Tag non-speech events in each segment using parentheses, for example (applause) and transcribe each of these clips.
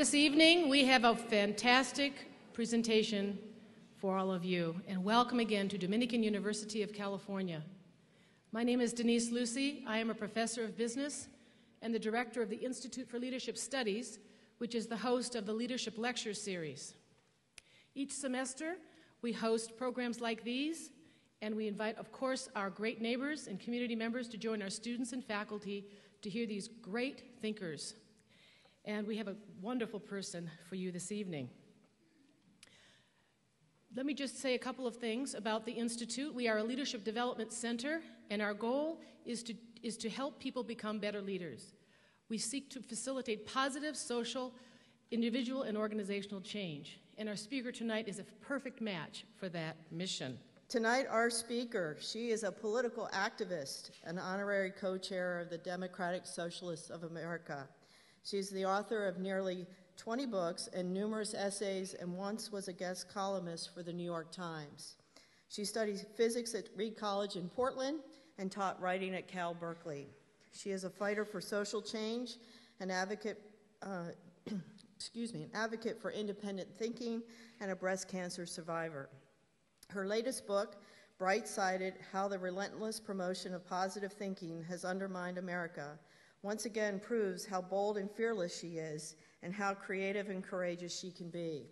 This evening, we have a fantastic presentation for all of you, and welcome again to Dominican University of California. My name is Denise Lucy. I am a professor of business and the director of the Institute for Leadership Studies, which is the host of the Leadership Lecture Series. Each semester, we host programs like these, and we invite, of course, our great neighbors and community members to join our students and faculty to hear these great thinkers. And we have a wonderful person for you this evening. Let me just say a couple of things about the Institute. We are a leadership development center, and our goal is to, is to help people become better leaders. We seek to facilitate positive social, individual, and organizational change. And our speaker tonight is a perfect match for that mission. Tonight, our speaker, she is a political activist, an honorary co chair of the Democratic Socialists of America. She's the author of nearly 20 books and numerous essays, and once was a guest columnist for the New York Times. She studied physics at Reed College in Portland and taught writing at Cal Berkeley. She is a fighter for social change, an advocate, uh, (clears throat) excuse me, an advocate for independent thinking, and a breast cancer survivor. Her latest book, Bright Sided How the Relentless Promotion of Positive Thinking Has Undermined America, once again proves how bold and fearless she is and how creative and courageous she can be.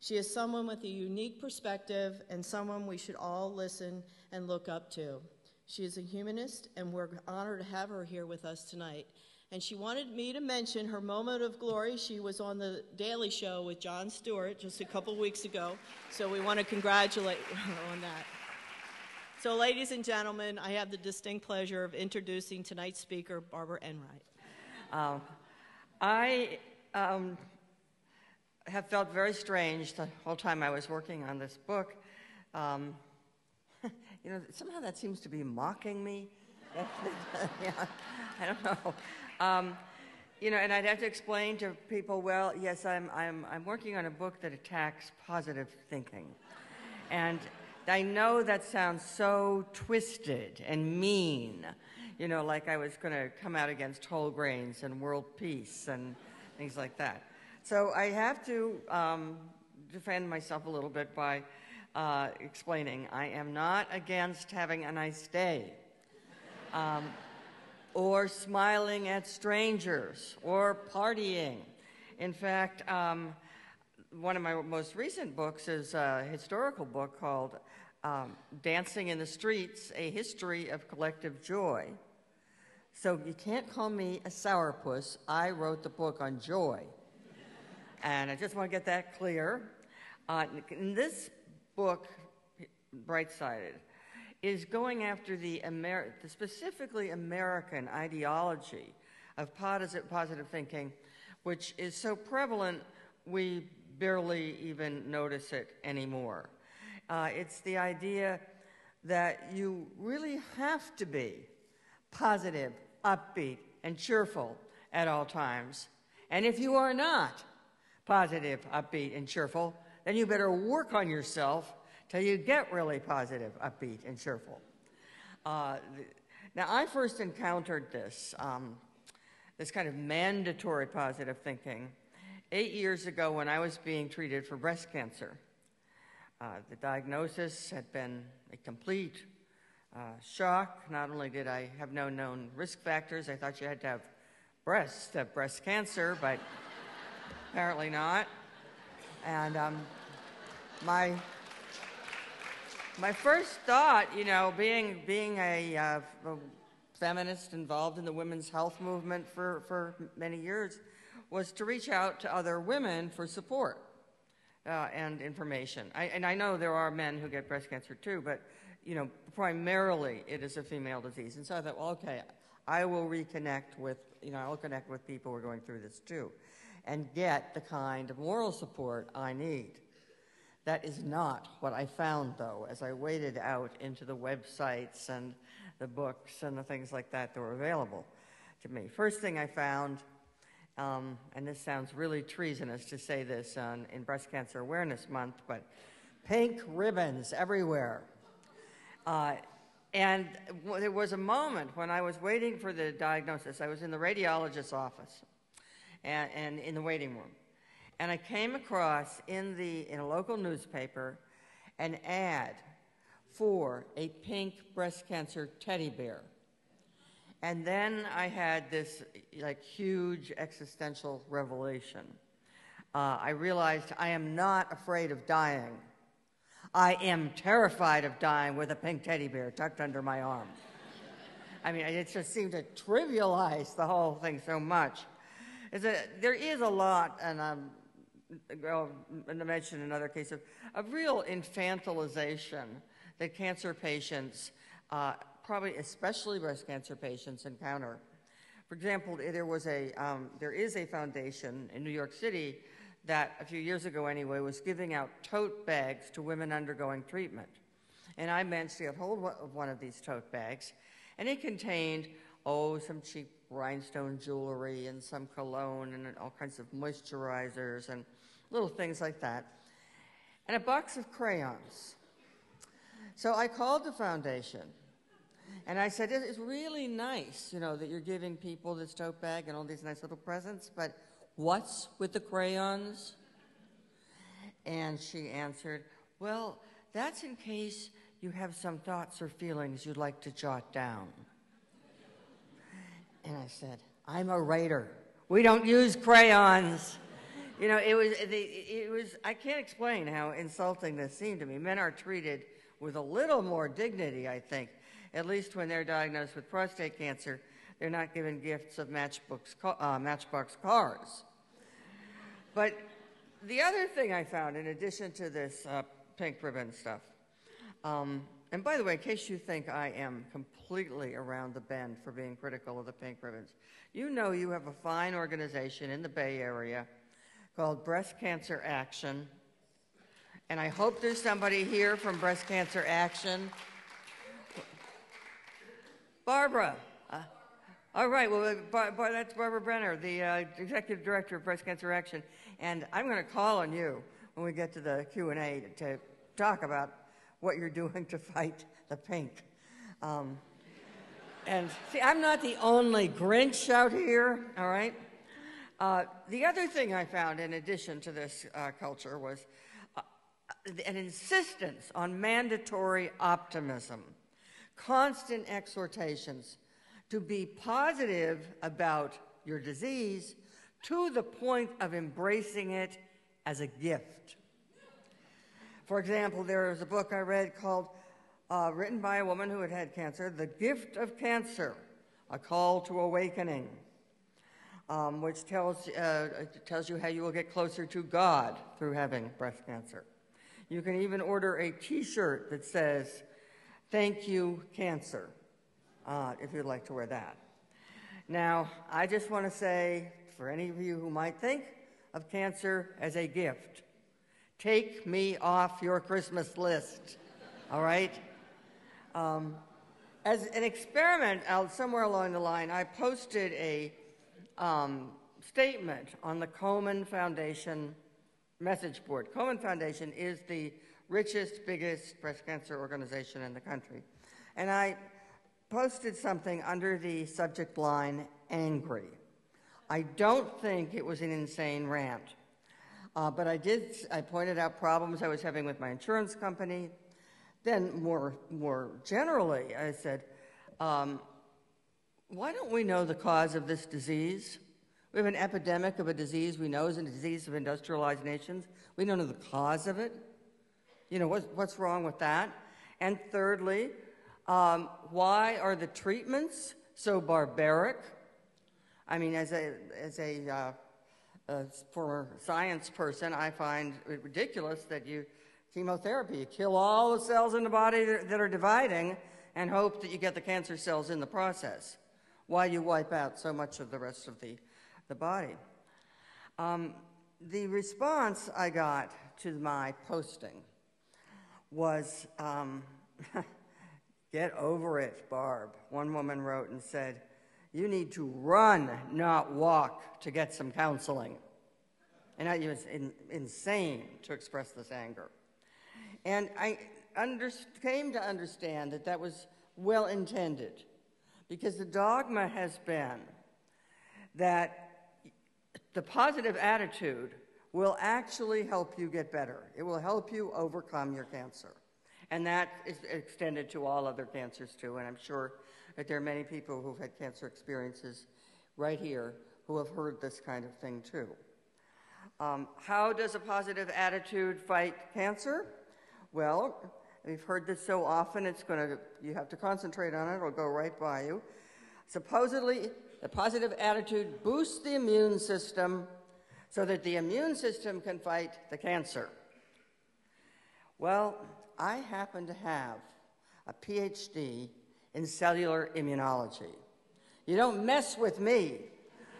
She is someone with a unique perspective and someone we should all listen and look up to. She is a humanist, and we're honored to have her here with us tonight. And she wanted me to mention her moment of glory. She was on the Daily Show with Jon Stewart just a couple weeks ago, so we want to congratulate her on that. So, ladies and gentlemen, I have the distinct pleasure of introducing tonight's speaker, Barbara Ehrenreich. Um, I um, have felt very strange the whole time I was working on this book. Um, (laughs) you know, somehow that seems to be mocking me. (laughs) yeah, I don't know. Um, you know, and I'd have to explain to people, well, yes, I'm, I'm, I'm working on a book that attacks positive thinking. And I know that sounds so twisted and mean, you know, like I was going to come out against whole grains and world peace and things like that. So I have to um, defend myself a little bit by uh, explaining I am not against having a nice day. Um, or smiling at strangers or partying. In fact, um, one of my most recent books is a historical book called um, Dancing in the Streets A History of Collective Joy. So you can't call me a sourpuss. I wrote the book on joy. and I just want to get that clear. Uh, in this book, Bright Sided, is going after the, the specifically American ideology of positive, positive thinking, which is so prevalent we barely even notice it anymore. Uh, it's the idea that you really have to be positive upbeat, and cheerful at all times. And if you are not positive, upbeat, and cheerful, then you better work on yourself till you get really positive, upbeat, and cheerful. Uh, now, I first encountered this, um, this kind of mandatory positive thinking eight years ago when I was being treated for breast cancer. Uh, the diagnosis had been a complete uh, shock. Not only did I have no known risk factors, I thought you had to have breast, have breast cancer, but (laughs) apparently not. And um, my my first thought, you know, being being a, uh, a, feminist involved in the women's health movement for, for many years, was to reach out to other women for support uh, and information. I, and I know there are men who get breast cancer too, but you know, primarily it is a female disease. And so I thought, well, okay, I will reconnect with, you know, I'll connect with people who are going through this too and get the kind of moral support I need. That is not what I found, though, as I waded out into the websites and the books and the things like that that were available to me. First thing I found, um, and this sounds really treasonous to say this on, in Breast Cancer Awareness Month, but pink ribbons everywhere uh, and there was a moment when I was waiting for the diagnosis. I was in the radiologist's office and, and in the waiting room. And I came across in, the, in a local newspaper an ad for a pink breast cancer teddy bear. And then I had this like huge existential revelation. Uh, I realized I am not afraid of dying. I am terrified of dying with a pink teddy bear tucked under my arm. I mean, it just seemed to trivialize the whole thing so much. A, there is a lot, and I'm going to mention another case of, of real infantilization that cancer patients, uh, probably especially breast cancer patients, encounter. For example, there was a, um, there is a foundation in New York City that a few years ago anyway was giving out tote bags to women undergoing treatment. And I managed to get hold of one of these tote bags, and it contained, oh, some cheap rhinestone jewelry and some cologne and all kinds of moisturizers and little things like that, and a box of crayons. So I called the foundation and I said, It's really nice, you know, that you're giving people this tote bag and all these nice little presents, but what's with the crayons? And she answered, Well, that's in case you have some thoughts or feelings you'd like to jot down. And I said, I'm a writer. We don't use crayons. You know, it was, it was, I can't explain how insulting this seemed to me. Men are treated with a little more dignity, I think, at least when they're diagnosed with prostate cancer. They're not given gifts of matchbooks, uh, matchbox cars. But the other thing I found, in addition to this uh, pink ribbon stuff, um, and by the way, in case you think I am completely around the bend for being critical of the pink ribbons, you know you have a fine organization in the Bay Area called Breast Cancer Action. And I hope there's somebody here from Breast Cancer Action. Barbara. Uh, all right, well, Bar- that's Barbara Brenner, the uh, Executive Director of Breast Cancer Action. And I'm going to call on you when we get to the Q&A to talk about what you're doing to fight the pink. Um, and see, I'm not the only Grinch out here, all right? Uh, the other thing I found in addition to this uh, culture was uh, an insistence on mandatory optimism, constant exhortations to be positive about your disease to the point of embracing it as a gift. For example, there is a book I read called, uh, written by a woman who had had cancer, The Gift of Cancer A Call to Awakening, um, which tells, uh, tells you how you will get closer to God through having breast cancer. You can even order a t shirt that says, Thank you, cancer, uh, if you'd like to wear that. Now, I just want to say, for any of you who might think of cancer as a gift, Take me off your Christmas list, all right? Um, as an experiment, out somewhere along the line, I posted a um, statement on the Komen Foundation message board. Komen Foundation is the richest, biggest breast cancer organization in the country. And I posted something under the subject line, angry. I don't think it was an insane rant. Uh, but I did, I pointed out problems I was having with my insurance company. Then, more, more generally, I said, um, why don't we know the cause of this disease? We have an epidemic of a disease we know is a disease of industrialized nations. We don't know the cause of it. You know, what, what's wrong with that? And thirdly, um, why are the treatments so barbaric? I mean, as a, as a uh, uh, a science person, I find it ridiculous that you chemotherapy, you kill all the cells in the body that, are dividing and hope that you get the cancer cells in the process while you wipe out so much of the rest of the, the body. Um, the response I got to my posting was, um, (laughs) Get over it, Barb. One woman wrote and said, you need to run, not walk, to get some counseling. And it was in, insane to express this anger. And I under, came to understand that that was well intended because the dogma has been that the positive attitude will actually help you get better. It will help you overcome your cancer. And that is extended to all other cancers too. And I'm sure that there are many people who've had cancer experiences right here who have heard this kind of thing too. Um, how does a positive attitude fight cancer? Well, we've heard this so often, it's going to, you have to concentrate on it, it'll go right by you. Supposedly, the positive attitude boosts the immune system so that the immune system can fight the cancer. Well, I happen to have a PhD in cellular immunology. You don't mess with me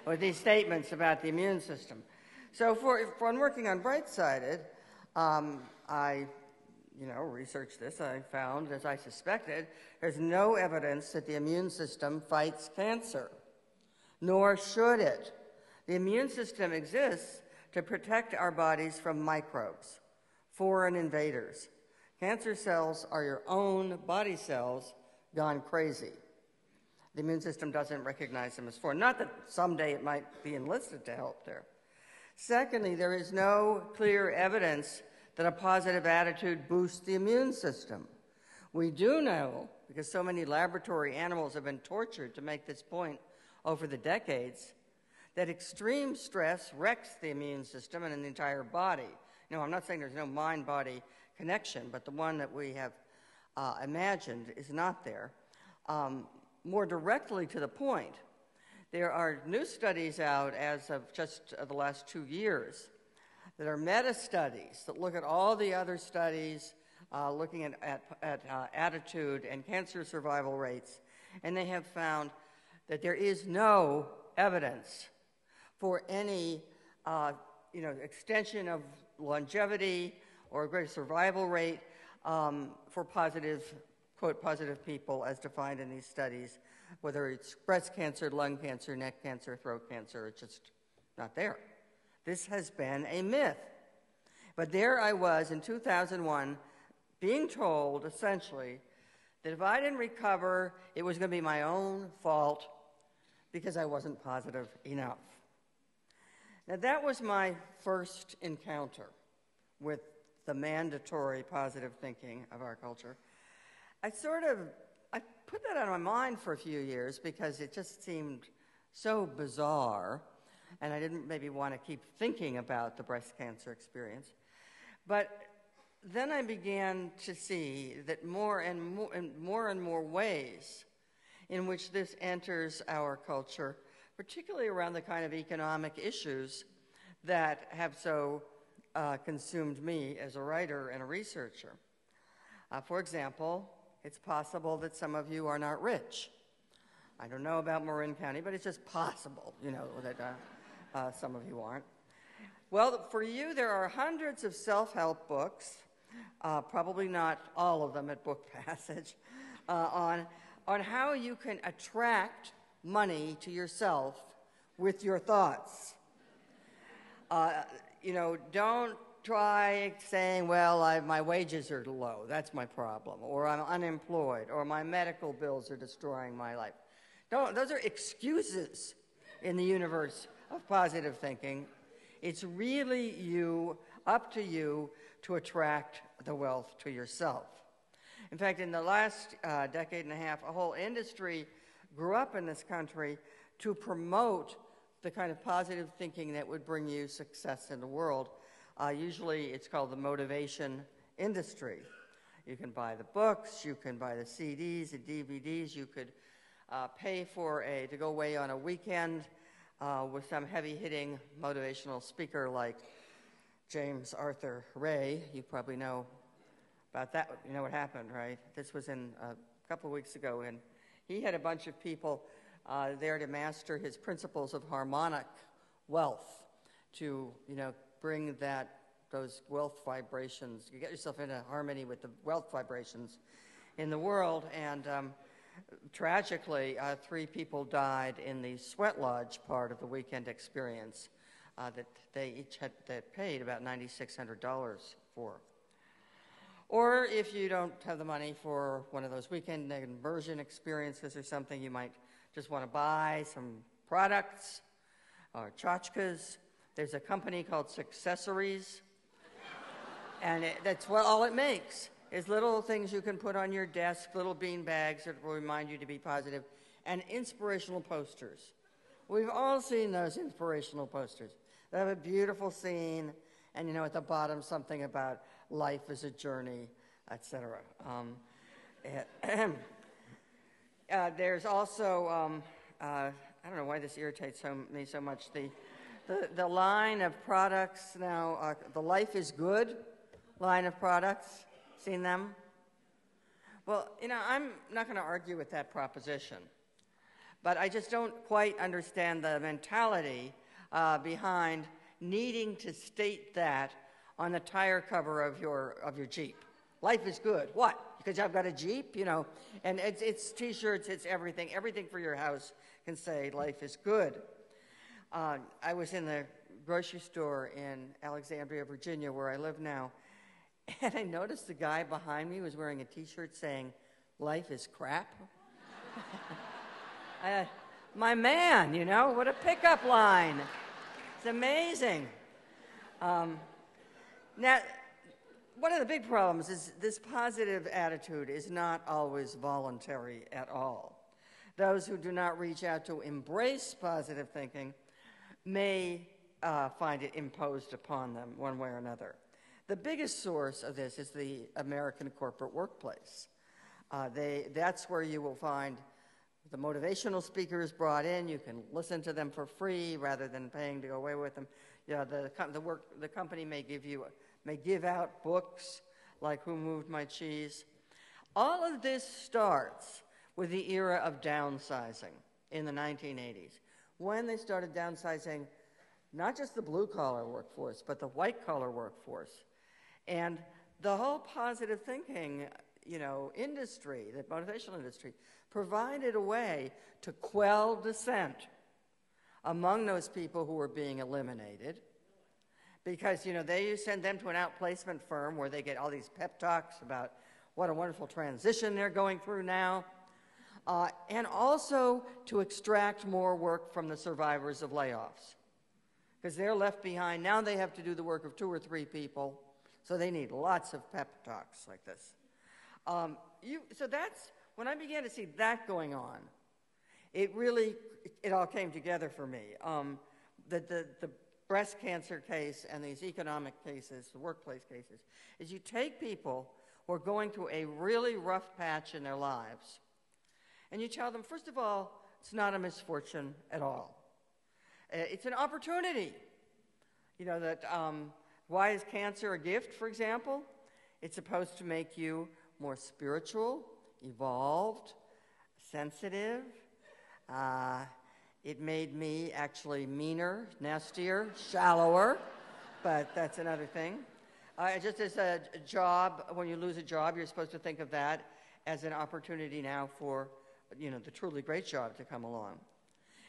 with these statements about the immune system. So, for, when working on Bright-Sided, um, I, you know, researched this. I found, as I suspected, there's no evidence that the immune system fights cancer, nor should it. The immune system exists to protect our bodies from microbes, foreign invaders. Cancer cells are your own body cells gone crazy. The immune system doesn't recognize them as foreign. Not that someday it might be enlisted to help there. Secondly, there is no clear evidence that a positive attitude boosts the immune system. We do know, because so many laboratory animals have been tortured to make this point over the decades, that extreme stress wrecks the immune system and the entire body. No, I'm not saying there's no mind body connection, but the one that we have uh, imagined is not there. Um, more directly to the point, there are new studies out as of just uh, the last two years that are meta studies that look at all the other studies uh, looking at, at, at uh, attitude and cancer survival rates, and they have found that there is no evidence for any uh, you know, extension of longevity or a greater survival rate um, for positive, quote, positive people as defined in these studies, whether it's breast cancer, lung cancer, neck cancer, throat cancer, it's just not there. This has been a myth. But there I was in 2001 being told essentially that if I didn't recover, it was going to be my own fault because I wasn't positive enough. Now, that was my first encounter with the mandatory positive thinking of our culture. I sort of I put that on my mind for a few years because it just seemed so bizarre, and I didn't maybe want to keep thinking about the breast cancer experience. But then I began to see that more and more, and more and more ways in which this enters our culture, particularly around the kind of economic issues that have so uh, consumed me as a writer and a researcher. Uh, for example, it's possible that some of you are not rich. I don't know about Marin County, but it's just possible, you know, that uh, uh some of you aren't. Well, for you, there are hundreds of self help books, uh, probably not all of them at Book (laughs) Passage, uh, on, on how you can attract money to yourself with your thoughts. Uh, you know, don't try saying, well, I, my wages are low, that's my problem, or I'm unemployed, or my medical bills are destroying my life. Don't, those are excuses in the universe of positive thinking. It's really you, up to you, to attract the wealth to yourself. In fact, in the last uh, decade and a half, a whole industry grew up in this country to promote the kind of positive thinking that would bring you success in the world. Uh, usually it's called the motivation industry. You can buy the books, you can buy the CDs, the DVDs, you could uh, pay for a, to go away on a weekend uh, with some heavy hitting motivational speaker like James Arthur Ray. You probably know about that. You know what happened, right? This was in a couple of weeks ago, and he had a bunch of people uh, there to master his principles of harmonic wealth, to you know bring that those wealth vibrations. You get yourself into harmony with the wealth vibrations in the world, and um, tragically, uh, three people died in the sweat lodge part of the weekend experience uh, that they each had that paid about $9,600 for. Or if you don't have the money for one of those weekend immersion experiences or something, you might just want to buy some products or tchotchkes There's a company called Successories, and it, that's what all it makes is little things you can put on your desk, little bean bags that will remind you to be positive, and inspirational posters. We've all seen those inspirational posters. They have a beautiful scene, and you know at the bottom something about life is a journey, etc. Um, (clears throat) uh, there's also um, uh, I don't know why this irritates so, me so much. The, the, the line of products now, uh, the Life is Good line of products. Seen them? Well, you know, I'm not going to argue with that proposition, but I just don't quite understand the mentality uh, behind needing to state that on the tire cover of your, of your Jeep. Life is good. What? Because I've got a Jeep, you know, and it's, it's t shirts, it's everything. Everything for your house can say life is good. Uh, I was in the grocery store in Alexandria, Virginia, where I live now, (laughs) and I noticed the guy behind me was wearing a t shirt saying, Life is crap. (laughs) I, my man, you know, what a pickup line. It's amazing. Um, now, one of the big problems is this positive attitude is not always voluntary at all. Those who do not reach out to embrace positive thinking may uh, find it imposed upon them one way or another. The biggest source of this is the American corporate workplace. Uh, they, that's where you will find the motivational speakers brought in. You can listen to them for free rather than paying to go away with them. You know, the, the, work, the company may give, you, may give out books like Who Moved My Cheese. All of this starts with the era of downsizing in the 1980s, when they started downsizing not just the blue collar workforce, but the white collar workforce. And the whole positive thinking, you know, industry, the motivational industry, provided a way to quell dissent among those people who were being eliminated. Because, you know, they send them to an outplacement firm where they get all these pep talks about what a wonderful transition they're going through now. Uh, and also to extract more work from the survivors of layoffs. Because they're left behind. Now they have to do the work of two or three people so they need lots of pep talks like this. Um, you, so that's when I began to see that going on. It really, it all came together for me. Um, the, the, the breast cancer case and these economic cases, the workplace cases, is you take people who are going through a really rough patch in their lives, and you tell them, first of all, it's not a misfortune at all. Uh, it's an opportunity. You know, that um, why is cancer a gift, for example? It's supposed to make you more spiritual, evolved, sensitive. Uh, it made me actually meaner, nastier, shallower, but that's another thing. Uh, just as a job, when you lose a job, you're supposed to think of that as an opportunity now for, you know, the truly great job to come along.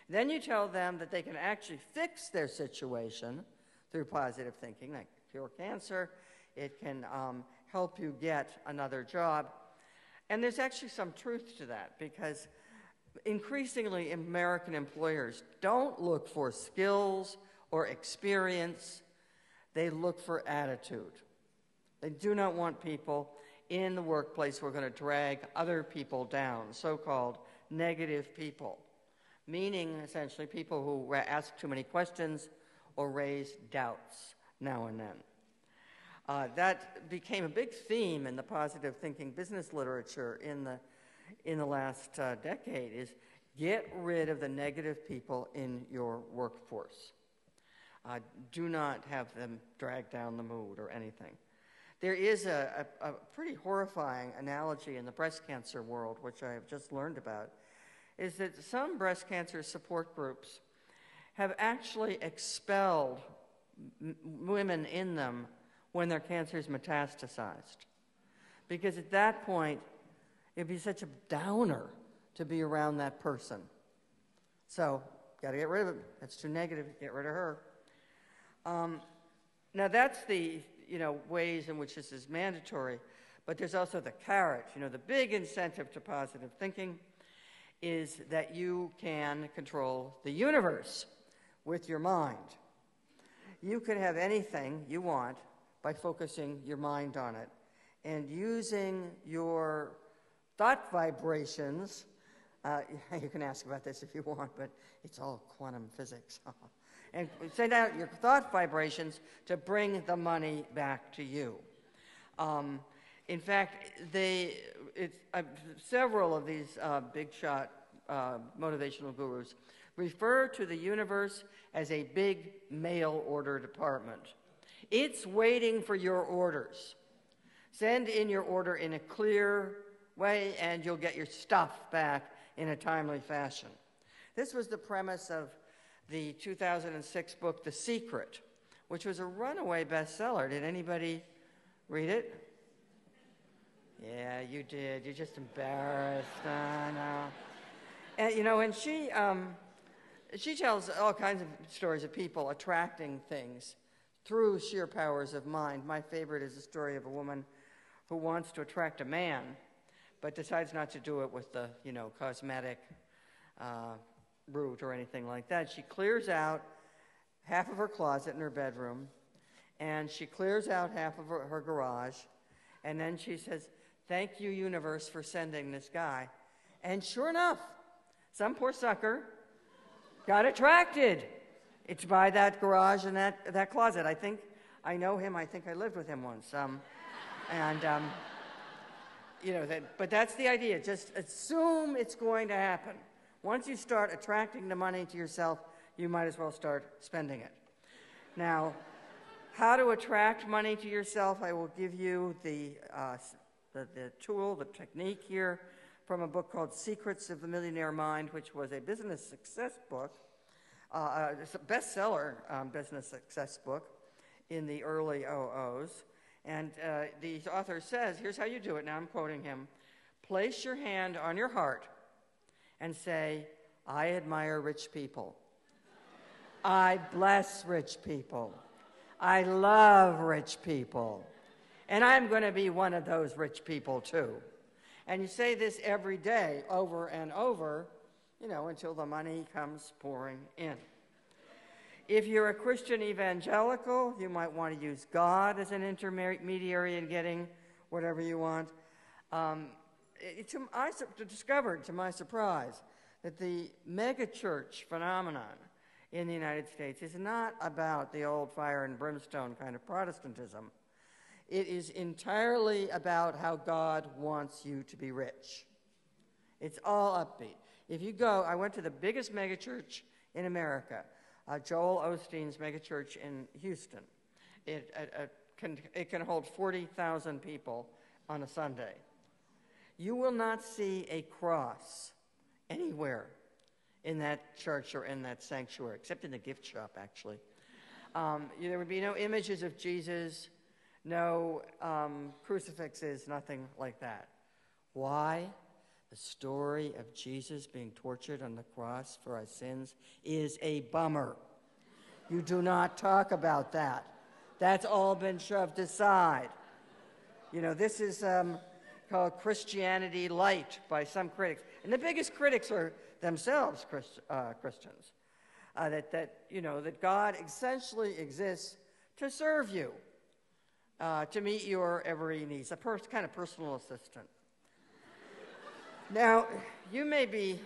Then you tell them that they can actually fix their situation through positive thinking, like cure cancer. It can um, help you get another job. And there's actually some truth to that because increasingly American employers don't look for skills or experience, they look for attitude. They do not want people in the workplace who are going to drag other people down, so called negative people, meaning essentially people who ask too many questions or raise doubts now and then. Uh, that became a big theme in the positive thinking business literature in the, in the last uh, decade is get rid of the negative people in your workforce. Uh, do not have them drag down the mood or anything. There is a, a, a, pretty horrifying analogy in the breast cancer world, which I have just learned about, is that some breast cancer support groups have actually expelled women in them when their cancer is metastasized. Because at that point, it'd be such a downer to be around that person. So, got to get rid of it. That's too negative. Get rid of her. Um, now, that's the you know ways in which this is mandatory, but there's also the carrot. You know, the big incentive to positive thinking is that you can control the universe with your mind. You can have anything you want by focusing your mind on it and using your thought vibrations. Uh, (laughs) you can ask about this if you want, but it's all quantum physics. (laughs) and send out your thought vibrations to bring the money back to you. Um, in fact, they, uh, several of these uh, big shot uh, motivational gurus refer to the universe as a big mail order department. It's waiting for your orders. Send in your order in a clear way, and you'll get your stuff back in a timely fashion. This was the premise of the 2006 book, The Secret, which was a runaway bestseller. Did anybody read it? Yeah, you did. You're just embarrassed. I know. And, you know, and she, um, she tells all kinds of stories of people attracting things through sheer powers of mind. My favorite is the story of a woman who wants to attract a man, but decides not to do it with the, you know, cosmetic uh, route or anything like that. She clears out half of her closet in her bedroom, and she clears out half of her, her garage, and then she says, Thank you, universe, for sending this guy. And sure enough, some poor sucker got attracted. It's by that garage and that, that closet. I think I know him. I think I lived with him once. Um, and, um, you know, that, but that's the idea. Just assume it's going to happen. Once you start attracting the money to yourself, you might as well start spending it. Now, how to attract money to yourself, I will give you the, uh, the, the tool, the technique here from a book called Secrets of the Millionaire Mind, which was a business success book, uh, it's a bestseller um, business success book in the early OOs. And uh, the author says, here's how you do it. Now I'm quoting him Place your hand on your heart and say, I admire rich people. I bless rich people. I love rich people. And I'm going to be one of those rich people too. And you say this every day, over and over, you know, until the money comes pouring in. If you're a Christian evangelical, you might want to use God as an intermediary in getting whatever you want. Um, it, to, I discovered, to my surprise, that the megachurch phenomenon in the United States is not about the old fire and brimstone kind of Protestantism. It is entirely about how God wants you to be rich. It's all upbeat. If you go, I went to the biggest megachurch in America, uh, Joel Osteen's megachurch in Houston. It, it, can, it can hold 40,000 people on a Sunday. You will not see a cross anywhere in that church or in that sanctuary, except in the gift shop, actually. Um, there would be no images of Jesus no um, crucifixes, nothing like that. Why? The story of Jesus being tortured on the cross for our sins is a bummer. You do not talk about that. That's all been shoved aside. You know, this is um, called Christianity Light by some critics. And the biggest critics are themselves Christ, uh, Christians. Uh, that, that, you know, that God essentially exists to serve you uh, to meet your every needs, a kind of personal assistant. Now, you may be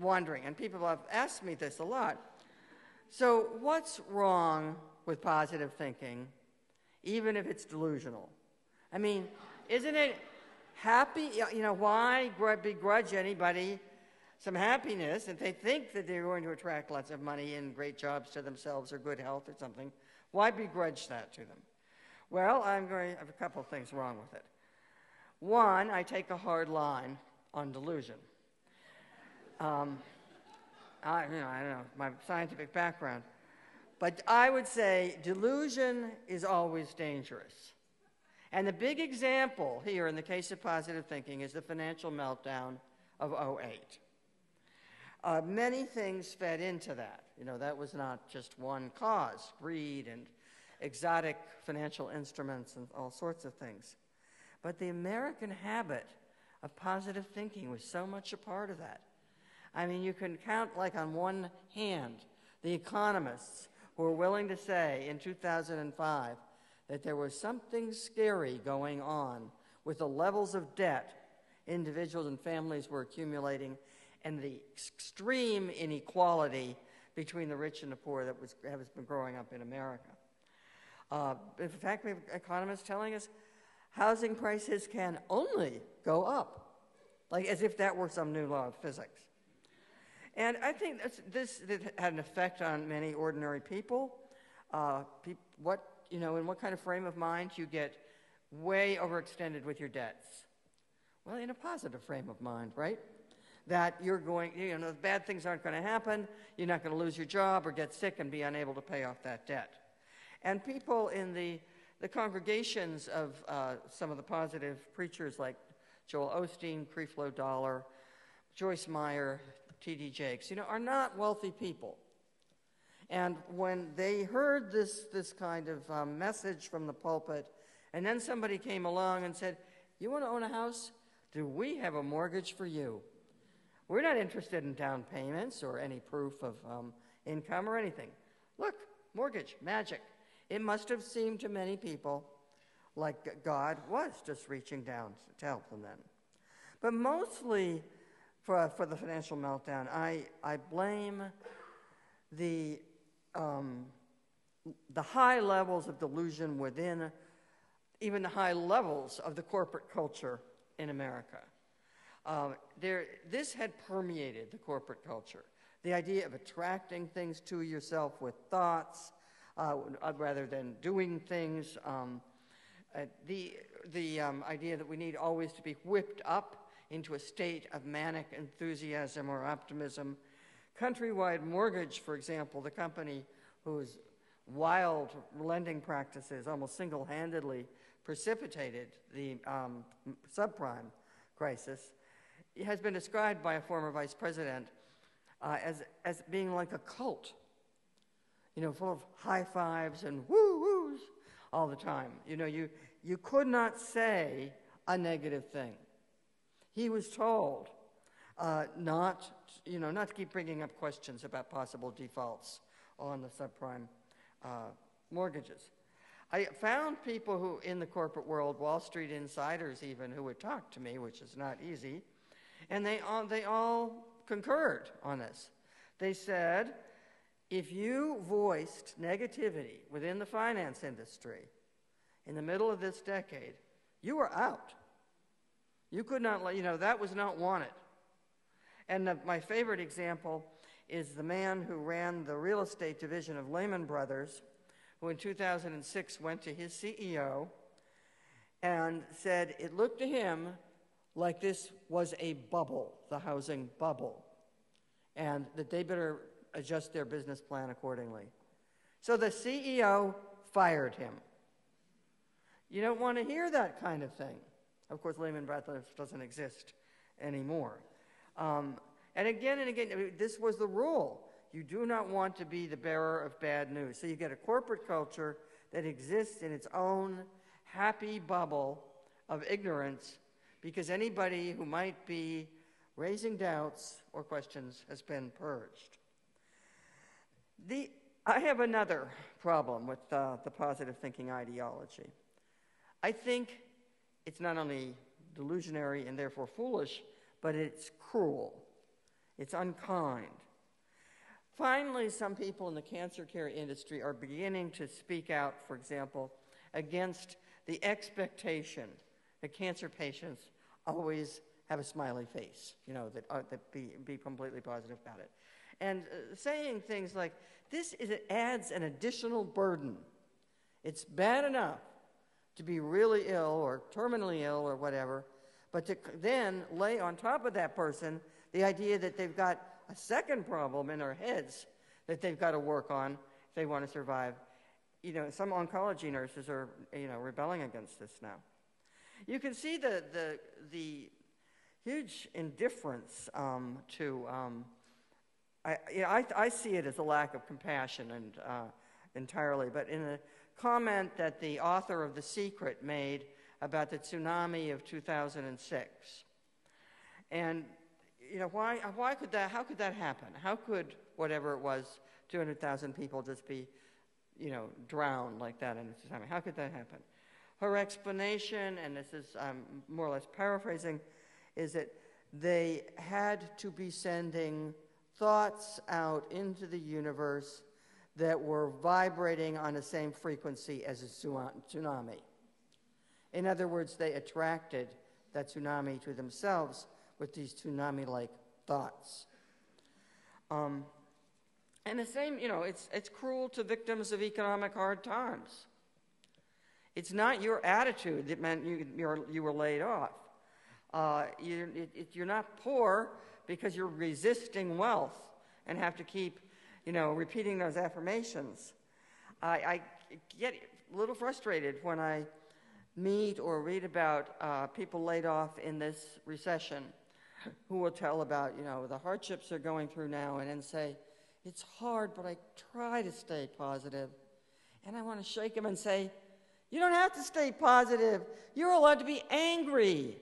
wondering, and people have asked me this a lot. So, what's wrong with positive thinking, even if it's delusional? I mean, isn't it happy? You know, why begrudge anybody some happiness if they think that they're going to attract lots of money and great jobs to themselves or good health or something? Why begrudge that to them? Well, I'm going to have a couple of things wrong with it. One, I take a hard line on delusion. Um, I, you know, I don't know my scientific background, but I would say delusion is always dangerous. And the big example here in the case of positive thinking is the financial meltdown of 08. Uh, many things fed into that. You know, that was not just one cause greed and exotic financial instruments and all sorts of things. But the American habit of positive thinking was so much a part of that. I mean, you can count like on one hand the economists who were willing to say in 2005 that there was something scary going on with the levels of debt individuals and families were accumulating and the extreme inequality between the rich and the poor that was, has been growing up in America. Uh, in fact, we have economists telling us housing prices can only go up, like as if that were some new law of physics. And I think this, had an effect on many ordinary people. Uh, pe- what, you know, in what kind of frame of mind you get way overextended with your debts? Well, in a positive frame of mind, right? That you're going, you know, bad things aren't going to happen. You're not going to lose your job or get sick and be unable to pay off that debt. And people in the, the congregations of uh, some of the positive preachers like Joel Osteen, Creflo Dollar, Joyce Meyer, T.D. Jakes, you know, are not wealthy people. And when they heard this, this kind of um, message from the pulpit, and then somebody came along and said, You want to own a house? Do we have a mortgage for you? We're not interested in down payments or any proof of um, income or anything. Look, mortgage, magic. It must have seemed to many people like God was just reaching down to help them then. But mostly for, for the financial meltdown, I, I blame the, um, the high levels of delusion within even the high levels of the corporate culture in America. Um, there, this had permeated the corporate culture. The idea of attracting things to yourself with thoughts, rather than doing things. Um, uh, the the um, idea that we need always to be whipped up into a state of manic enthusiasm or optimism. Countrywide Mortgage, for example, the company whose wild lending practices almost single handedly precipitated the um, subprime crisis, has been described by a former vice president uh, as, as being like a cult you know, full of high fives and woo woos all the time. You know, you, you could not say a negative thing. He was told uh, not, you know, not to keep bringing up questions about possible defaults on the subprime uh, mortgages. I found people who, in the corporate world, Wall Street insiders even, who would talk to me, which is not easy, and they all, they all concurred on this. They said, if you voiced negativity within the finance industry in the middle of this decade, you were out. You could not let, you know, that was not wanted. And the, my favorite example is the man who ran the real estate division of Lehman Brothers, who in 2006 went to his CEO and said it looked to him like this was a bubble, the housing bubble, and that they better adjust their business plan accordingly. So the CEO fired him. You don't want to hear that kind of thing. Of course, Lehman Brothers doesn't exist anymore. Um, and again and again, this was the rule. You do not want to be the bearer of bad news. So you get a corporate culture that exists in its own happy bubble of ignorance because anybody who might be raising doubts or questions has been purged. The, I have another problem with uh, the positive thinking ideology. I think it's not only delusionary and therefore foolish, but it's cruel. It's unkind. Finally, some people in the cancer care industry are beginning to speak out, for example, against the expectation that cancer patients always have a smiley face, you know, that, uh, that be, be completely positive about it and uh, saying things like, this is, adds an additional burden. It's bad enough to be really ill or terminally ill or whatever, but to then lay on top of that person the idea that they've got a second problem in their heads that they've got to work on if they want to survive. You know, some oncology nurses are, you know, rebelling against this now. You can see the, the, the huge indifference um, to um, I, you know, I, I, see it as a lack of compassion and uh, entirely. But in a comment that the author of The Secret made about the tsunami of 2006, and you know, why, why could that, how could that happen? How could whatever it was 200,000 people just be, you know, drowned like that in a tsunami. How could that happen? Her explanation, and this is um, more or less paraphrasing, is that they had to be sending thoughts out into the universe that were vibrating on the same frequency as a tsunami. In other words, they attracted that tsunami to themselves with these tsunami like thoughts. Um, and the same, you know, it's, it's cruel to victims of economic hard times. It's not your attitude that meant you, you were laid off. Uh, you're, it, you're not poor because you're resisting wealth and have to keep, you know, repeating those affirmations. I, I get a little frustrated when I meet or read about uh, people laid off in this recession who will tell about, you know, the hardships they're going through now and then say, it's hard, but I try to stay positive. And I want to shake them and say, you don't have to stay positive. You're allowed to be angry.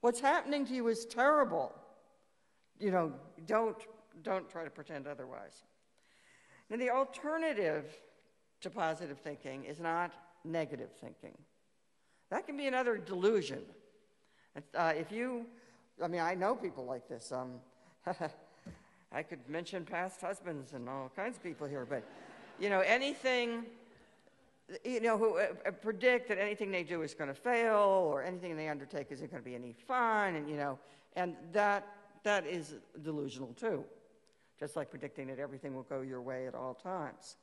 What's happening to you is terrible. You know, don't, don't try to pretend otherwise. Now, the alternative to positive thinking is not negative thinking. That can be another delusion. Uh, if you, I mean, I know people like this. Um, (laughs) I could mention past husbands and all kinds of people here, but, you know, anything you know, who uh, uh, predict that anything they do is going to fail or anything they undertake isn't going to be any fun, and you know, and that that is delusional too, just like predicting that everything will go your way at all times.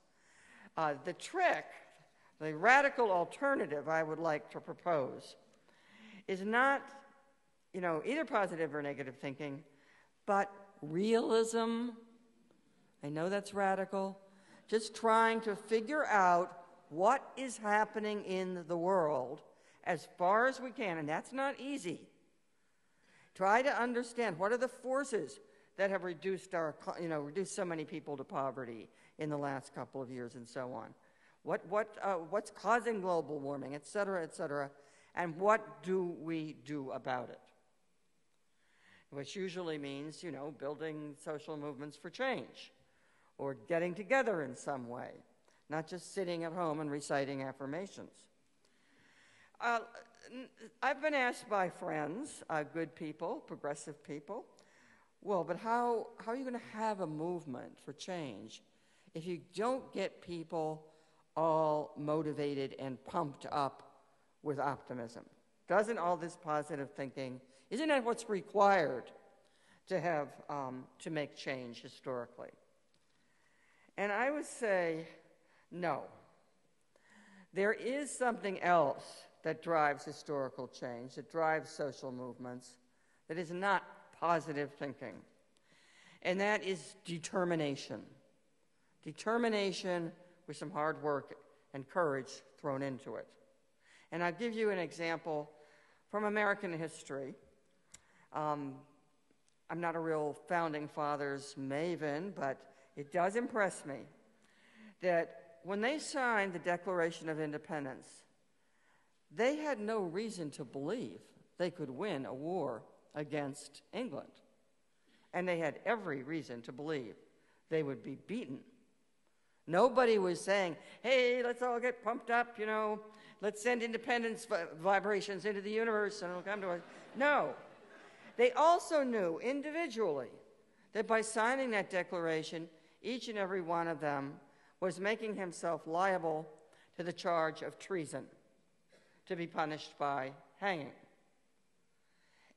Uh, the trick, the radical alternative I would like to propose, is not, you know, either positive or negative thinking, but realism. I know that's radical. Just trying to figure out what is happening in the world as far as we can, and that's not easy. Try to understand what are the forces that have reduced our, you know, reduced so many people to poverty in the last couple of years and so on. What, what, uh, what's causing global warming, et cetera, et cetera, and what do we do about it? Which usually means, you know, building social movements for change or getting together in some way not just sitting at home and reciting affirmations. Uh, I've been asked by friends, uh, good people, progressive people, well, but how, how are you going to have a movement for change if you don't get people all motivated and pumped up with optimism? Doesn't all this positive thinking, isn't that what's required to have, um, to make change historically? And I would say, no. There is something else that drives historical change, that drives social movements, that is not positive thinking. And that is determination. Determination with some hard work and courage thrown into it. And I'll give you an example from American history. Um, I'm not a real founding fathers maven, but it does impress me that when they signed the Declaration of Independence, they had no reason to believe they could win a war against England. And they had every reason to believe they would be beaten. Nobody was saying, hey, let's all get pumped up, you know, let's send independence vibrations into the universe and it'll come to us. No. They also knew individually that by signing that declaration, each and every one of them was making himself liable to the charge of treason to be punished by hanging.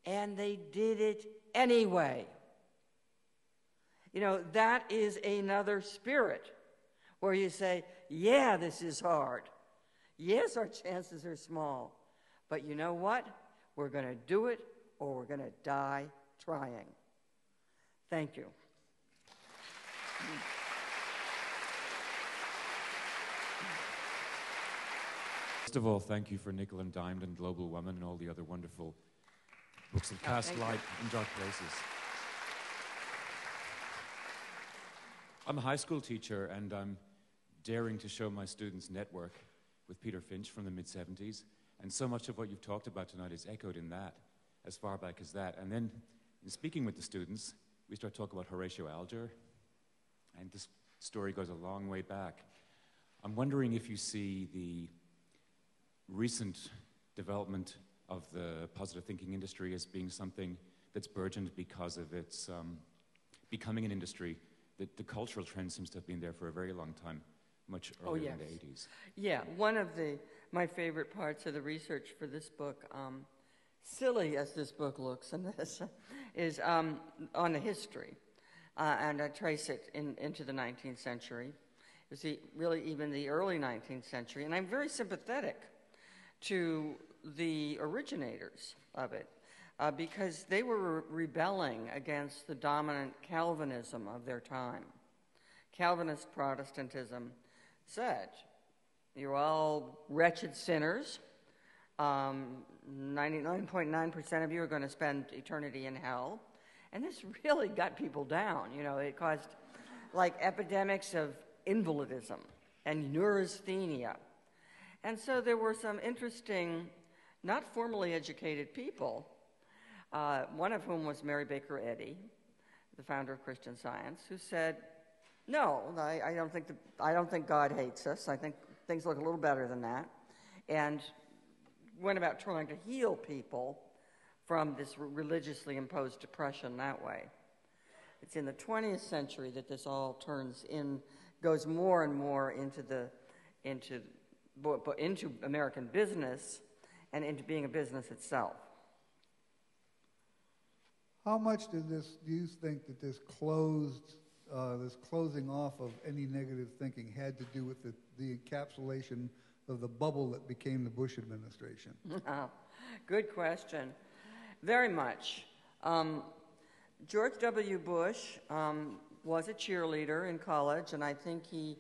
And they did it anyway. You know, that is another spirit where you say, yeah, this is hard. Yes, our chances are small. But you know what? We're going to do it or we're going to die trying. Thank you. First of all, thank you for Nickel and Dimed and Global Woman and all the other wonderful books that oh, cast light you. in dark places. I'm a high school teacher and I'm daring to show my students network with Peter Finch from the mid 70s. And so much of what you've talked about tonight is echoed in that, as far back as that. And then, in speaking with the students, we start talking about Horatio Alger and this story goes a long way back. I'm wondering if you see the recent development of the positive thinking industry as being something that's burgeoned because of its um, becoming an industry. that the cultural trend seems to have been there for a very long time, much Oh, earlier yes. in the 80s. Yeah, one of the my favorite parts of the research for this book, um, silly as this book looks, and this is um, on the history, uh, and I trace it in, into the 19th century. It was the, really even the early 19th century, and I'm very sympathetic to the originators of it uh, because they were rebelling against the dominant Calvinism of their time. Calvinist Protestantism said, You're all wretched sinners. Um, 99.9% of you are going to spend eternity in hell. And this (laughs) really got people down. You know, it caused like epidemics of invalidism and neurasthenia. And so there were some interesting, not formally educated people, uh, one of whom was Mary Baker Eddy, the founder of Christian Science, who said, "No, I, I don't think the, I don't think God hates us. I think things look a little better than that," and went about trying to heal people from this religiously imposed depression that way. It's in the 20th century that this all turns in, goes more and more into the, into, bo- into American business and into being a business itself. How much did this, do you think that this closed, uh, this closing off of any negative thinking had to do with the, the encapsulation of the bubble that became the Bush administration? (laughs) Good question. Very much. Um, George W. Bush um, was a cheerleader in college, and I think he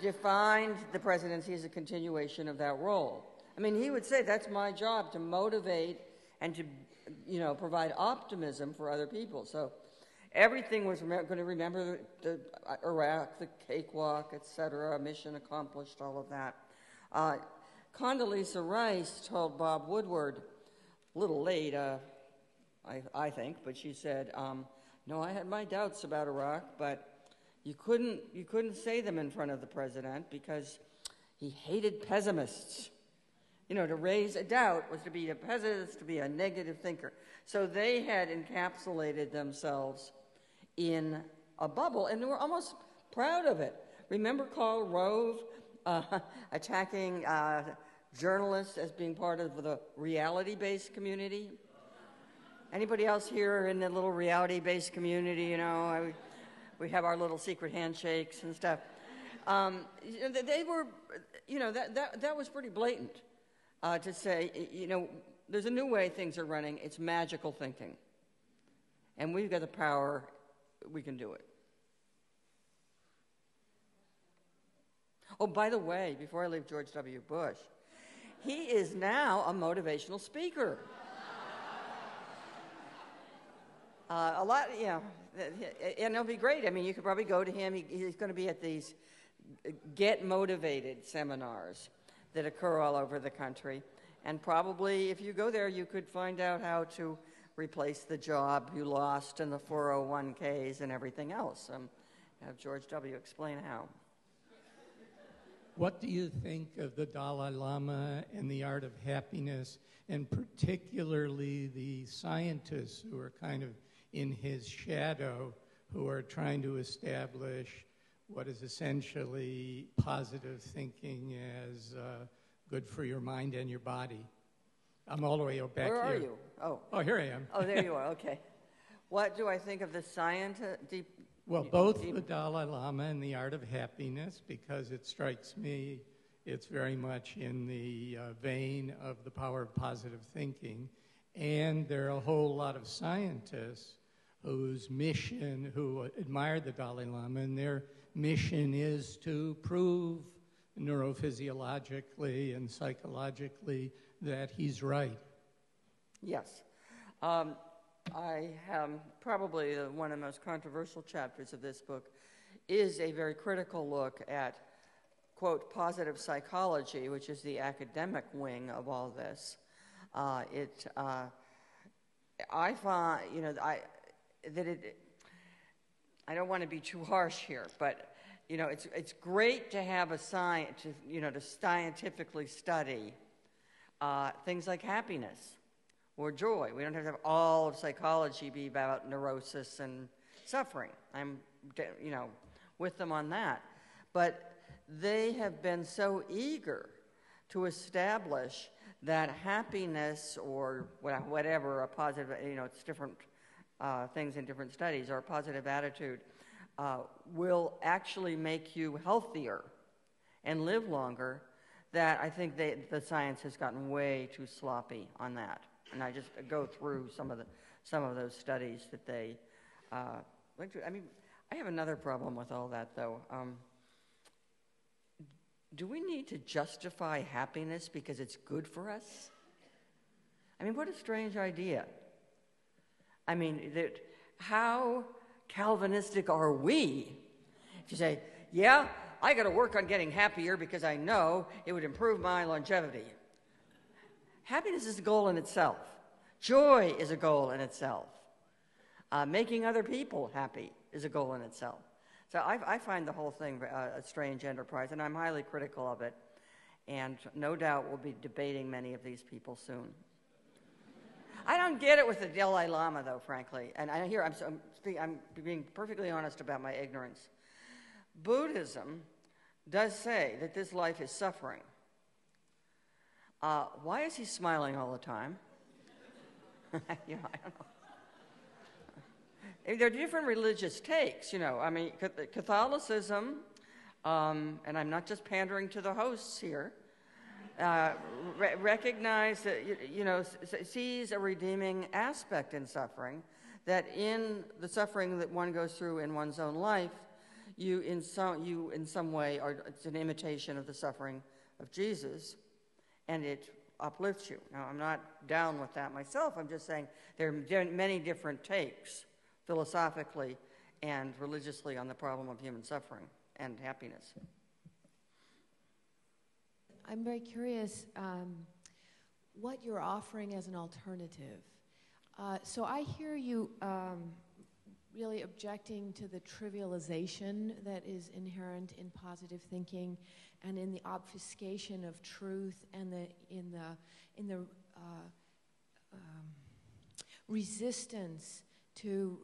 defined the presidency as a continuation of that role. I mean, he would say, That's my job to motivate and to, you know, provide optimism for other people. So everything was going to remember the, the uh, Iraq, the cakewalk, et cetera, mission accomplished, all of that. Uh, Condoleezza Rice told Bob Woodward, a little late, uh, I, I think, but she said, um, "No, I had my doubts about Iraq, but you couldn't you couldn't say them in front of the president because he hated pessimists. You know, to raise a doubt was to be a pessimist, to be a negative thinker. So they had encapsulated themselves in a bubble, and they were almost proud of it. Remember Karl Rove uh, (laughs) attacking uh, journalists as being part of the reality-based community? Anybody else here in the little reality-based community? You know, I, we have our little secret handshakes and stuff. Um, they were, you know, that, that, that was pretty blatant uh, to say, you know, there's a new way things are running. It's magical thinking. And we've got the power, we can do it. Oh, by the way, before I leave George W. Bush, he is now a motivational speaker. Uh, a lot, you know, and it'll be great. I mean, you could probably go to him. He, he's going to be at these get motivated seminars that occur all over the country. And probably if you go there, you could find out how to replace the job you lost and the 401ks and everything else. Um, have George W. explain how. What do you think of the Dalai Lama and the art of happiness, and particularly the scientists who are kind of in his shadow, who are trying to establish what is essentially positive thinking as uh, good for your mind and your body? I'm all the way back Where here. are you? Oh, Oh, here I am. oh, there you (laughs) are. Okay. What do I think of the scientist? Deep, Well, both deep- the Dalai Lama and the Art of Happiness, because it strikes me it's very much in the uh, vein of the power of positive thinking. And there are a whole lot of scientists whose mission, who admire the Dalai Lama, and their mission is to prove neurophysiologically and psychologically that he's right. Yes. Um, I have probably one of the most controversial chapters of this book is a very critical look at, quote, positive psychology, which is the academic wing of all this. Uh, it, uh, I find, you know, I, that it, I don't want to be too harsh here, but you know, it's, it's great to have a science, to, you know, to scientifically study uh, things like happiness or joy. We don't have to have all of psychology be about neurosis and suffering. I'm, you know, with them on that. But they have been so eager to establish that happiness or whatever, a positive, you know, it's different uh, things in different studies, or a positive attitude uh, will actually make you healthier and live longer, that I think they, the science has gotten way too sloppy on that. And I just go through some of, the, some of those studies that they uh, went through. I mean, I have another problem with all that, though. Um, do we need to justify happiness because it's good for us? I mean, what a strange idea. I mean, that how Calvinistic are we? You say, yeah, I got to work on getting happier because I know it would improve my longevity. Happiness is a goal in itself. Joy is a goal in itself. Uh, making other people happy is a goal in itself. So I, I find the whole thing uh, a strange enterprise, and I'm highly critical of it. And no doubt we'll be debating many of these people soon. I don't get it with the Dalai Lama, though, frankly. And I hear I'm, I'm, speak, I'm being perfectly honest about my ignorance. Buddhism does say that this life is suffering. Uh, why is he smiling all the time? (laughs) you know, I don't know. There are different religious takes, you know. I mean, Catholicism, um, and I'm not just pandering to the hosts here, uh, re- recognize that, you, you know, sees a redeeming aspect in suffering, that in the suffering that one goes through in one's own life, you in some, you in some way are, it's an imitation of the suffering of Jesus, and it uplifts you. Now, I'm not down with that myself. I'm just saying there are many different takes philosophically and religiously on the problem of human suffering and happiness. I'm very curious um, what you're offering as an alternative. Uh, so I hear you um, really objecting to the trivialization that is inherent in positive thinking and in the obfuscation of truth and the, in the, in the uh, um, resistance to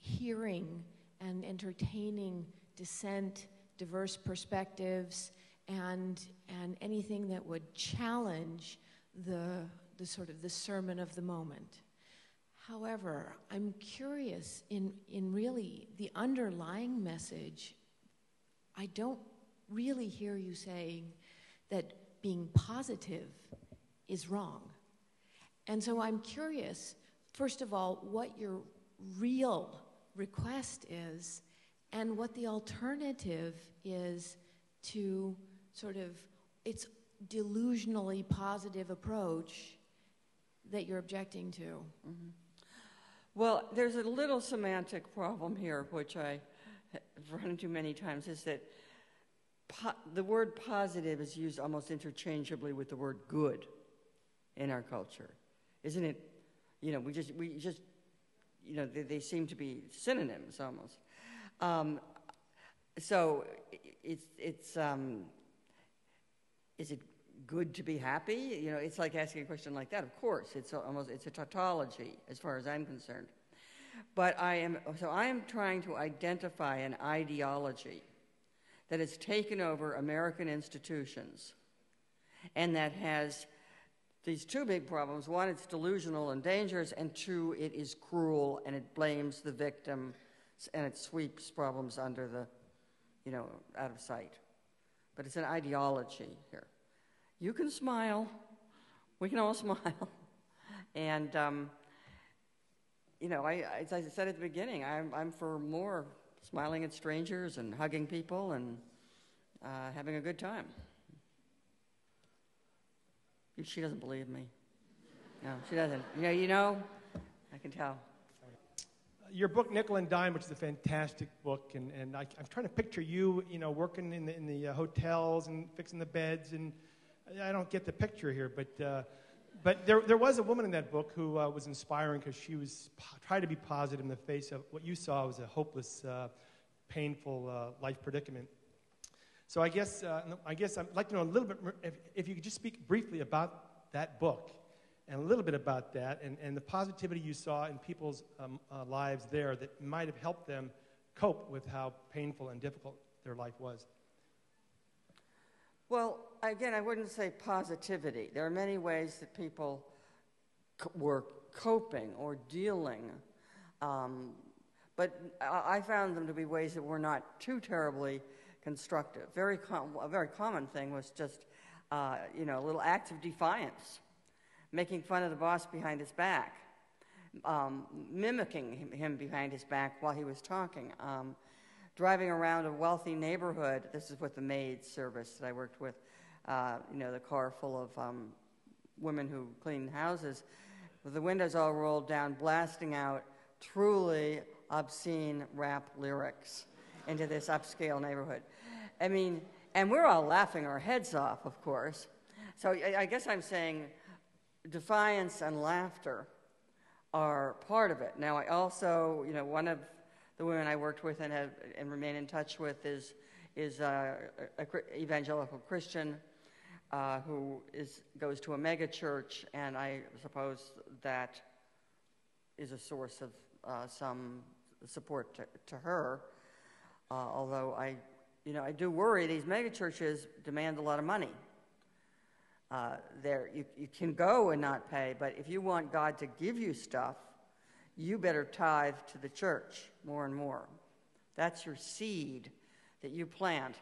hearing and entertaining dissent, diverse perspectives, and, and anything that would challenge the, the sort of the sermon of the moment. However, I'm curious in, in really the underlying message, I don't really hear you saying that being positive is wrong. And so I'm curious, first of all, what your real request is and what the alternative is to sort of its delusionally positive approach that you're objecting to. Mm-hmm. Well, there's a little semantic problem here, which I have run into many times, is that the word positive is used almost interchangeably with the word good in our culture. Isn't it? You know, we just, we just, you know, they, they seem to be synonyms almost. Um, so it's, it's, um, is it good to be happy? You know, it's like asking a question like that. Of course, it's almost it's a tautology as far as I'm concerned. But I am so I am trying to identify an ideology that has taken over American institutions and that has these two big problems. One, it's delusional and dangerous, and two, it is cruel and it blames the victim and it sweeps problems under the, you know, out of sight but it's an ideology here. You can smile. We can all (laughs) smile. and, um, you know, I, as I said at the beginning, I'm, I'm for more smiling at strangers and hugging people and uh, having a good time. She doesn't believe me. No, she doesn't. You know, you know, I can tell your book Nickel and Dime, which is a fantastic book, and, and I, am trying to picture you, you know, working in the, in the uh, hotels and fixing the beds, and I don't get the picture here, but uh, but there, there was a woman in that book who uh, was inspiring because she was po- trying to be positive in the face of what you saw was a hopeless, uh, painful uh, life predicament. So I guess, uh, I guess I'd like to know a little bit, if, if you could just speak briefly about that book and a little bit about that and, and the positivity you saw in people's um, uh, lives there that might have helped them cope with how painful and difficult their life was. Well, again, I wouldn't say positivity. There are many ways that people were coping or dealing, um, but I I found them to be ways that were not too terribly constructive. Very com- a very common thing was just, uh, you know, little acts of defiance, making fun of the boss behind his back, um, mimicking him, behind his back while he was talking. Um, driving around a wealthy neighborhood. This is with the maid service that I worked with. Uh, you know, the car full of um, women who clean houses, with the windows all rolled down, blasting out truly obscene rap lyrics into this upscale neighborhood. I mean, and we're all laughing our heads off, of course. So I, guess I'm saying defiance and laughter are part of it. Now, I also, you know, one of the women I worked with and, have, and remain in touch with is, is uh, a, a evangelical Christian uh, who is, goes to a mega church, and I suppose that is a source of uh, some support to, to her. Uh, although I, you know, I do worry these megachurches demand a lot of money. Uh, there, you, you can go and not pay, but if you want God to give you stuff, you better tithe to the church more and more. That's your seed that you plant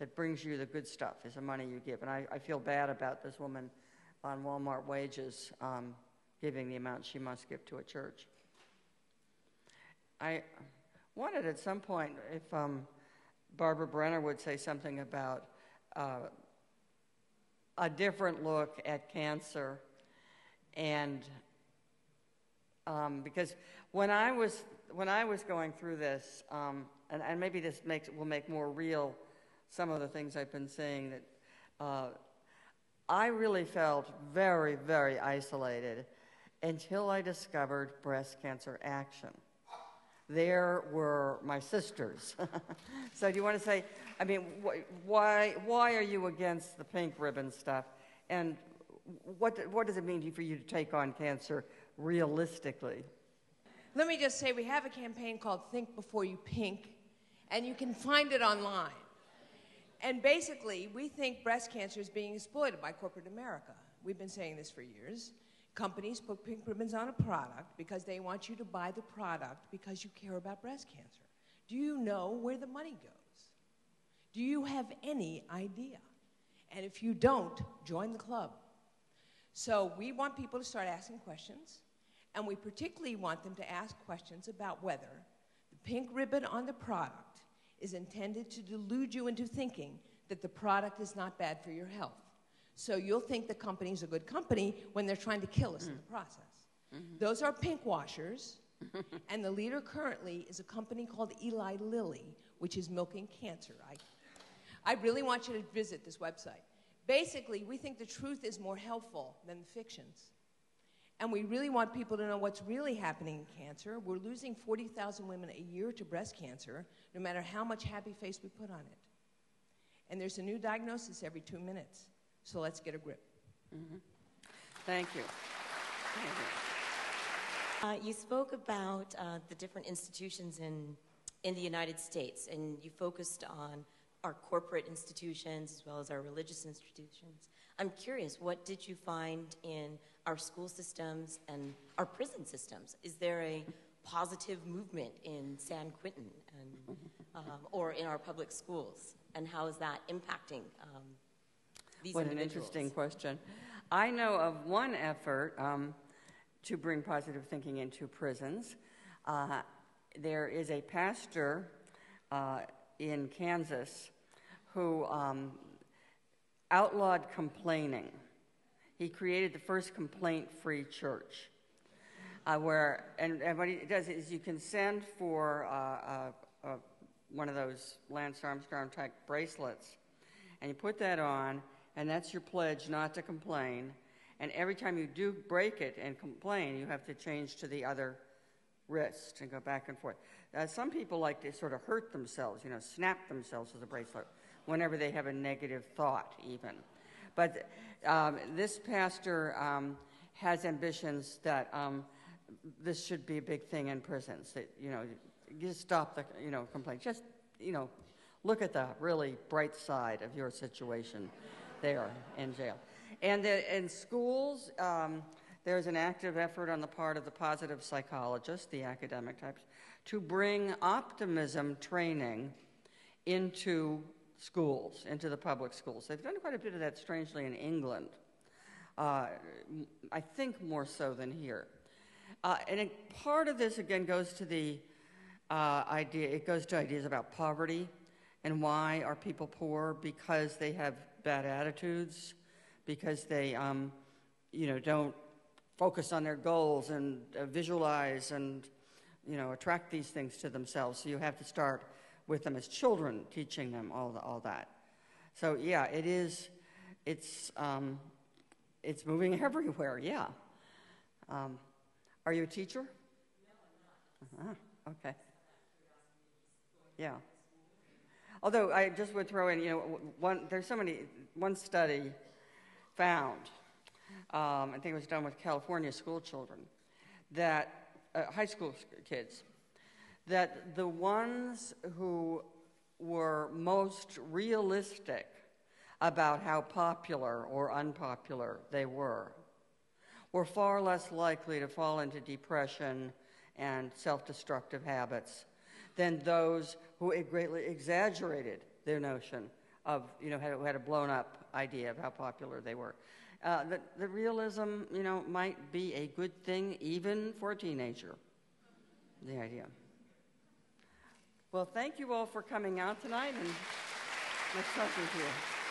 that brings you the good stuff, is the money you give. And I, I feel bad about this woman on Walmart wages um, giving the amount she must give to a church. I wanted at some point if um, Barbara Brenner would say something about uh, a different look at cancer and um, because when I was when I was going through this, um, and, and, maybe this makes will make more real some of the things I've been saying that uh, I really felt very very isolated until I discovered breast cancer action. There were my sisters. (laughs) so do you want to say? I mean, wh- why why are you against the pink ribbon stuff? And what what does it mean for you to take on cancer? realistically? Let me just say we have a campaign called Think Before You Pink, and you can find it online. And basically, we think breast cancer is being exploited by corporate America. We've been saying this for years. Companies put pink ribbons on a product because they want you to buy the product because you care about breast cancer. Do you know where the money goes? Do you have any idea? And if you don't, join the club. So we want people to start asking questions, and we particularly want them to ask questions about whether the pink ribbon on the product is intended to delude you into thinking that the product is not bad for your health. So you'll think the company's a good company when they're trying to kill us mm. in the process. Mm-hmm. Those are pink washers, and the leader currently is a company called Eli Lilly, which is milking cancer. I, I really want you to visit this website. Basically, we think the truth is more helpful than the fictions. And we really want people to know what's really happening in cancer. We're losing 40,000 women a year to breast cancer, no matter how much happy face we put on it. And there's a new diagnosis every two minutes. So let's get a grip. Mm-hmm. Thank you. Thank you. Uh, you spoke about uh, the different institutions in, in the United States, and you focused on our corporate institutions as well as our religious institutions. I'm curious, what did you find in our school systems and our prison systems? Is there a positive movement in San Quentin and, um, or in our public schools? And how is that impacting um, these What an interesting question. I know of one effort um, to bring positive thinking into prisons. Uh, there is a pastor uh, in Kansas who um, outlawed complaining. He created the first complaint free church. Uh, where, and, and, what he does is you can send for uh, uh, uh one of those Lance Armstrong type bracelets, and you put that on, and that's your pledge not to complain. And every time you do break it and complain, you have to change to the other wrist and go back and forth. Uh, some people like to sort of hurt themselves, you know, snap themselves with a bracelet whenever they have a negative thought, even. But um, this pastor um, has ambitions that um, this should be a big thing in prisons. That you know, just stop the you know complaint. Just you know, look at the really bright side of your situation there in jail. And the, in schools, um, there's an active effort on the part of the positive psychologists, the academic types, to bring optimism training into schools, into the public schools. They've done quite a bit of that, strangely, in England. Uh, I think more so than here. Uh, and it, part of this, again, goes to the uh, idea, it goes to ideas about poverty and why are people poor? Because they have bad attitudes, because they, um, you know, don't focus on their goals and uh, visualize and, you know, attract these things to themselves. So you have to start with them as children, teaching them all, the, all that. So yeah, it is, it's, um, it's moving (laughs) everywhere, yeah. Um, are you a teacher? No, I'm not. Uh-huh. okay. Yeah. Although I just would throw in, you know, one, there's so many, one study found, um, I think it was done with California school children, that, uh, high school kids, that the ones who were most realistic about how popular or unpopular they were were far less likely to fall into depression and self destructive habits than those who greatly exaggerated their notion of, you know, had, had a blown up idea of how popular they were. Uh, realism, you know, might be a good thing even for a teenager, the idea. Well, thank you all for coming out tonight and nice talking to you.